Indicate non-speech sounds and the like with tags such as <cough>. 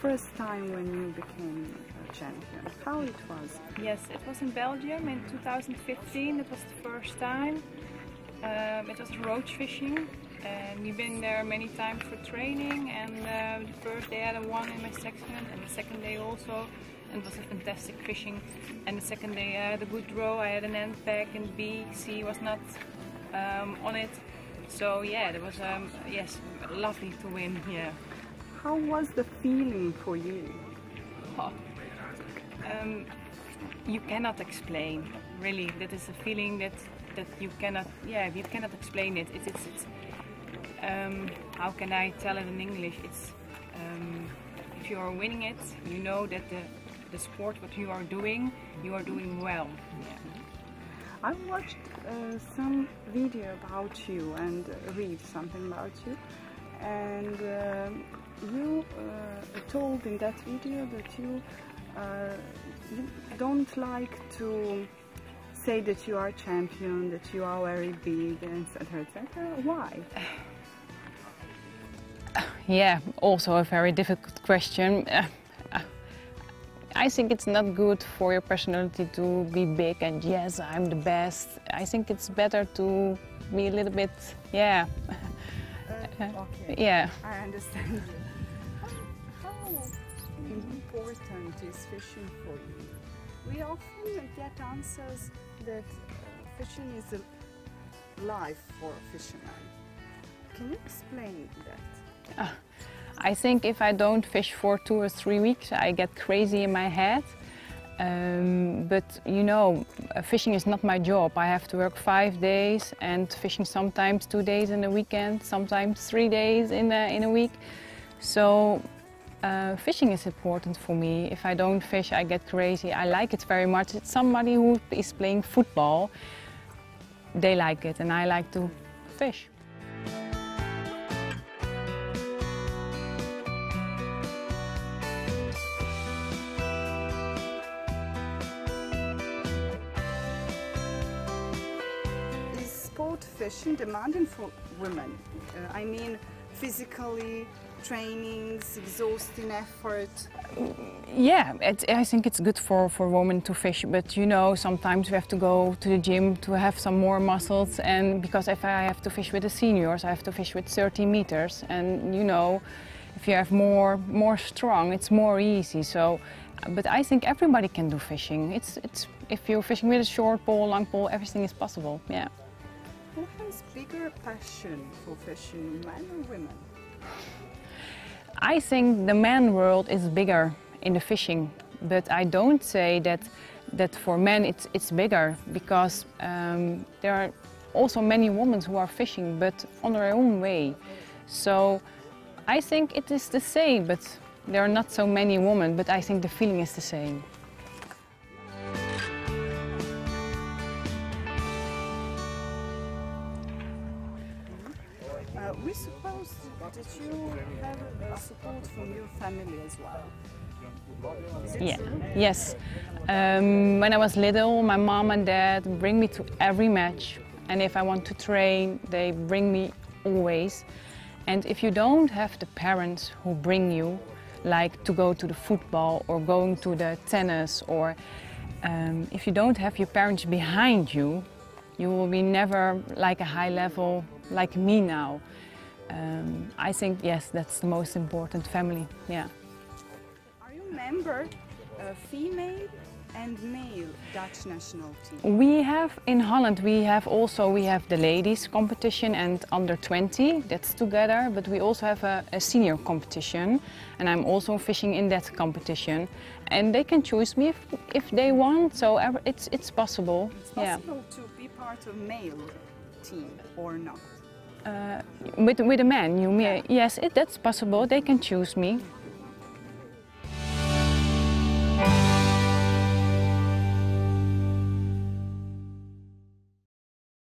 first time when you became a champion? How it was? Yes, it was in Belgium in 2015. It was the first time. Um, it was roach fishing, and we've been there many times for training. And uh, the first day I had a one in my section, and the second day also. And it was a fantastic fishing. And the second day I had a good draw. I had an end pack, and B, C was not um, on it. So yeah, it was um, yes, lovely to win. Yeah. How was the feeling for you? Oh. Um, you cannot explain. Really, that is a feeling that that you cannot. Yeah, you cannot explain it. It's it's. it's um, how can I tell it in English? It's um, if you are winning it, you know that the the sport what you are doing, you are doing well. Yeah. I watched uh, some video about you and read something about you, and uh, you uh, told in that video that you, uh, you don't like to say that you are champion, that you are very big, etc., etc. Why? <sighs> Yeah, also a very difficult question. <sighs> I think it's not good for your personality to be big and yes, I'm the best. I think it's better to be a little bit, yeah. <laughs> Okay. Yeah. I understand. How, important is fishing for you? We often get answers that uh, fishing is a life for a fisherman. Can you explain that? Uh, I think if I don't fish for two or three weeks, I get crazy in my head. Um, but you know, uh, fishing is not my job. I have to work five days and fishing sometimes two days in a weekend, sometimes three days in a, in a week. So uh, fishing is important for me. If I don't fish, I get crazy. I like it very much. It's somebody who is playing football. They like it and I like to fish. Sport fishing demanding for women? Uh, I mean, physically, trainings, exhausting effort. Yeah, it, I think it's good for, for women to fish, but you know, sometimes we have to go to the gym to have some more muscles. And because if I have to fish with the seniors, I have to fish with 30 meters. And you know, if you have more, more strong, it's more easy. So, but I think everybody can do fishing. It's, it's, if you're fishing with a short pole, long pole, everything is possible, yeah. Who has bigger passion for fishing, men or women? I think the man world is bigger in the fishing, but I don't say that that for men it's it's bigger because um, there are also many women who are fishing, but on their own way. So I think it is the same, but there are not so many women, but I think the feeling is the same. Uh, we suppose that you have uh, support from your family as well. Yeah. Yes. Um, when I was little, my mom and dad bring me to every match, and if I want to train, they bring me always. And if you don't have the parents who bring you, like to go to the football or going to the tennis, or um, if you don't have your parents behind you, you will be never like a high level like me now. Um, I think yes, that's the most important family. Yeah. Are you a member, uh, female and male Dutch national team? We have in Holland we have also we have the ladies competition and under 20 that's together but we also have a, a senior competition and I'm also fishing in that competition and they can choose me if, if they want so it's it's possible. It's possible yeah. to be part of male team or not? Uh, with, with a man, you? Yes, it, that's possible. They can choose me.